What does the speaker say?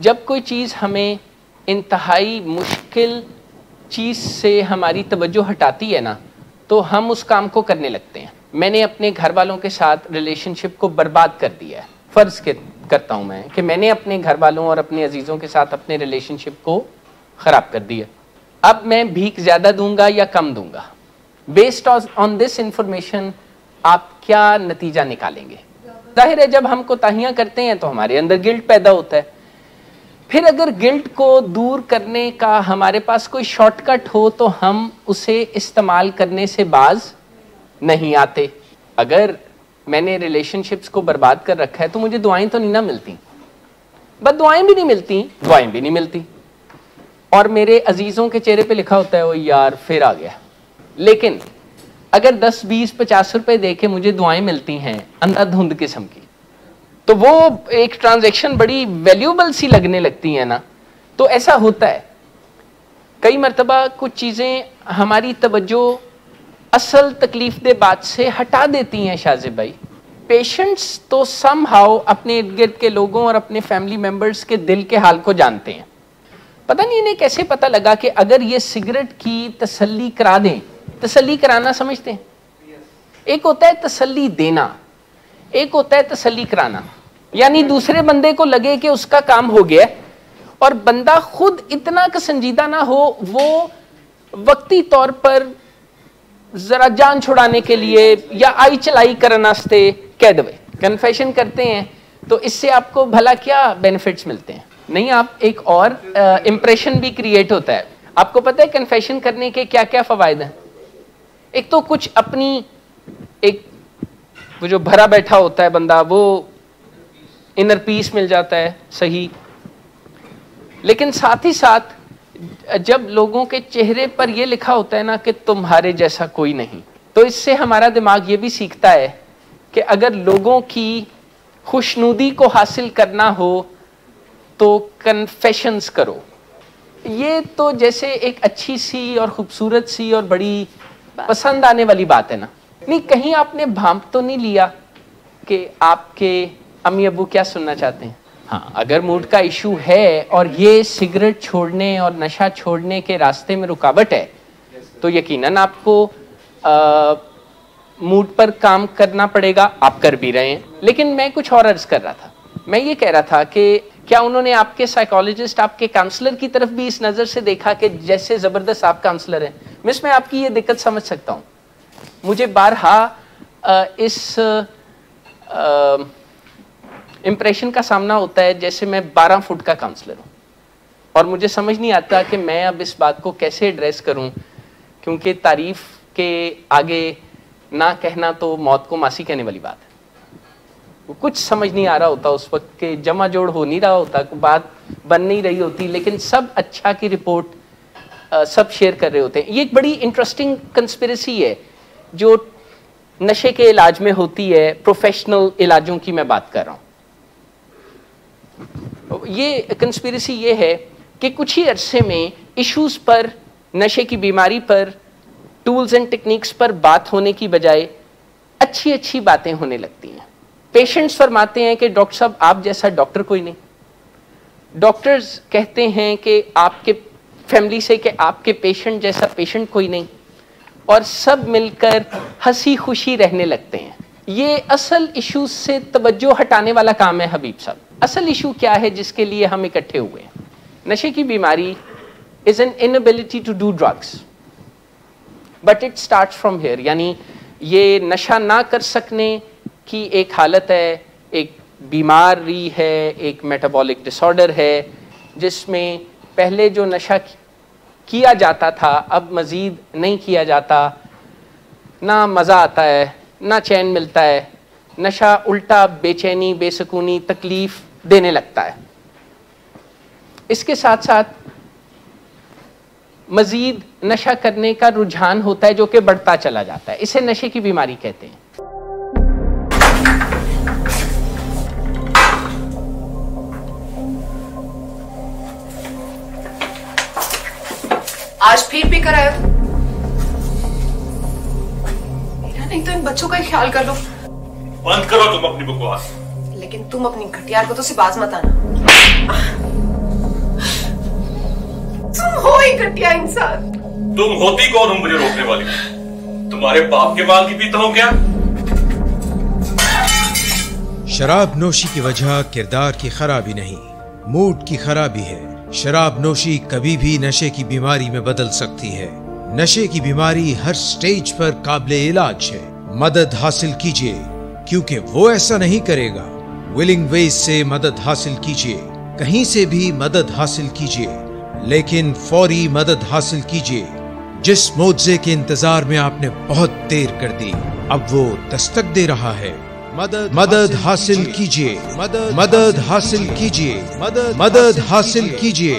जब कोई चीज़ हमें इंतहाई मुश्किल चीज़ से हमारी तवज्जो हटाती है ना तो हम उस काम को करने लगते हैं। मैंने अपने घर वालों के साथ रिलेशनशिप को बर्बाद कर दिया है। फ़र्ज़ के, करता हूँ मैं कि मैंने अपने घर वालों और अपने अजीज़ों के साथ अपने रिलेशनशिप को ख़राब कर दिया। अब मैं भीख ज़्यादा दूँगा या कम दूँगा? बेस्ड ऑन दिस इंफॉर्मेशन आप क्या नतीजा निकालेंगे? ज़ाहिर है जब हम कोताहियाँ करते हैं तो हमारे अंदर गिल्ट पैदा होता है। फिर अगर गिल्ट को दूर करने का हमारे पास कोई शॉर्टकट हो तो हम उसे इस्तेमाल करने से बाज नहीं आते। अगर मैंने रिलेशनशिप्स को बर्बाद कर रखा है तो मुझे दुआएँ तो नहीं ना मिलती। बस दुआएँ भी नहीं मिलती। दुआएँ भी नहीं मिलती। और मेरे अजीज़ों के चेहरे पे लिखा होता है वो यार, फिर आ गया। लेकिन अगर 10 20 50 रुपए दे के मुझे दुआएँ मिलती हैं, अंधाधुंध किस्म की तो वो एक ट्रांजेक्शन बड़ी वैल्यूबल सी लगने लगती है ना तो ऐसा होता है। कई मरतबा कुछ चीज़ें हमारी तवज्जो असल तकलीफ़ दे बात से हटा देती हैं शाजिब भाई। पेशेंट्स तो सम हाउ अपने इर्द गिर्द के लोगों और अपने फैमिली मेंबर्स के दिल के हाल को जानते हैं। पता नहीं इन्हें कैसे पता लगा कि अगर ये सिगरेट की तसल्ली करा दें, तसल्ली कराना समझते हैं? एक होता है तसल्ली देना, एक होता है तसल्ली कराना। यानी दूसरे बंदे को लगे कि उसका काम हो गया और बंदा खुद इतना संजीदा ना हो, वो वक्ती तौर पर जरा जान छुड़ाने के लिए या आई चलाई करनास्ते कह दे कन्फेशन करते हैं तो इससे आपको भला क्या बेनिफिट्स मिलते हैं? नहीं, आप एक और इम्प्रेशन भी क्रिएट होता है। आपको पता है कन्फेशन करने के क्या क्या फ़वाद हैं? एक तो कुछ अपनी एक वो जो भरा बैठा होता है बंदा, वो इनर पीस मिल जाता है, सही। लेकिन साथ ही साथ, जब लोगों के चेहरे पर यह लिखा होता है ना कि तुम्हारे जैसा कोई नहीं तो इससे हमारा दिमाग ये भी सीखता है कि अगर लोगों की खुशनुदी को हासिल करना हो तो कन्फेशंस करो। ये तो जैसे एक अच्छी सी और खूबसूरत सी और बड़ी पसंद आने वाली बात है ना। नहीं, कहीं आपने भांप तो नहीं लिया कि आपके अम्मी अबू क्या सुनना चाहते हैं? हाँ। अगर मूड का इशू है और ये सिगरेट छोड़ने और नशा छोड़ने के रास्ते में रुकावट है तो यकीनन आपको मूड पर काम करना पड़ेगा। आप कर भी रहे हैं। लेकिन मैं कुछ और अर्ज़ कर रहा था। मैं ये कह रहा था कि क्या उन्होंने आपके साइकोलॉजिस्ट आपके काउंसलर की तरफ़ भी इस नज़र से देखा कि जैसे ज़बरदस्त आप काउंसलर हैं? मिस मैं आपकी ये दिक्कत समझ सकता हूँ। मुझे बारहा इस इम्प्रेशन का सामना होता है जैसे मैं 12 फुट का काउंसलर हूँ। और मुझे समझ नहीं आता कि मैं अब इस बात को कैसे एड्रेस करूँ, क्योंकि तारीफ़ के आगे ना कहना तो मौत को मासी कहने वाली बात है। वो कुछ समझ नहीं आ रहा होता उस वक्त के जमा जोड़ हो नहीं रहा होता बात बन नहीं रही होती, लेकिन सब अच्छा की रिपोर्ट सब शेयर कर रहे होते हैं। ये एक बड़ी इंटरेस्टिंग कंस्पिरसी है, जो नशे के इलाज में होती है प्रोफेशनल इलाजों की मैं बात कर रहा हूँ। ये कंस्पिरसी ये है कि कुछ ही अरसे में इश्यूज़ पर, नशे की बीमारी पर टूल्स एंड टेक्निक्स पर बात होने की बजाय अच्छी अच्छी बातें होने लगती हैं। पेशेंट्स फरमाते हैं कि, डॉक्टर साहब, आप जैसा डॉक्टर कोई नहीं। डॉक्टर्स कहते हैं कि आपके फैमिली से कि आपके पेशेंट जैसा पेशेंट कोई नहीं। और सब मिलकर हँसी खुशी रहने लगते हैं। ये असल इश्यूज़ से तवज्जो हटाने वाला काम है हबीब साहब। असल इशू क्या है जिसके लिए हम इकट्ठे हुए हैं? नशे की बीमारी is an inability to do drugs but it start from here यानी ये नशा ना कर सकने की एक हालत है, एक बीमारी है, एक मेटाबॉलिक डिसऑर्डर है, जिसमें पहले जो नशा किया जाता था, अब मज़ीद नहीं किया जाता। ना मज़ा आता है, ना चैन मिलता है। नशा उल्टा बेचैनी, बेसकूनी, तकलीफ़ देने लगता है। इसके साथ साथ मजीद नशा करने का रुझान होता है जो कि बढ़ता चला जाता है। इसे नशे की बीमारी कहते हैं। आज फिर भी कर आयो नहीं तो इन बच्चों का ही ख्याल कर लो। बंद करो तुम अपनी बकवास। लेकिन तुम अपनी घटियार को तो से बाज मत आना। तुम हो ही घटिया इंसान। तुम होती कौन हो मुझे रोकने वाली? तुम्हारे बाप के बाल की पीता हूँ क्या? शराब नोशी की वजह किरदार की खराबी नहीं मूड की खराबी है। शराब नोशी कभी भी नशे की बीमारी में बदल सकती है। नशे की बीमारी हर स्टेज पर काबिल इलाज है। मदद हासिल कीजिए क्योंकि वो ऐसा नहीं करेगा। विलिंग वेज से मदद हासिल कीजिए। कहीं से भी मदद हासिल कीजिए। लेकिन फौरी मदद हासिल कीजिए। जिस मोजे के इंतज़ार में आपने बहुत देर कर दी अब वो दस्तक दे रहा है। मदद मदद हासिल कीजिए। मदद मदद हासिल कीजिए। मदद मदद हासिल कीजिए।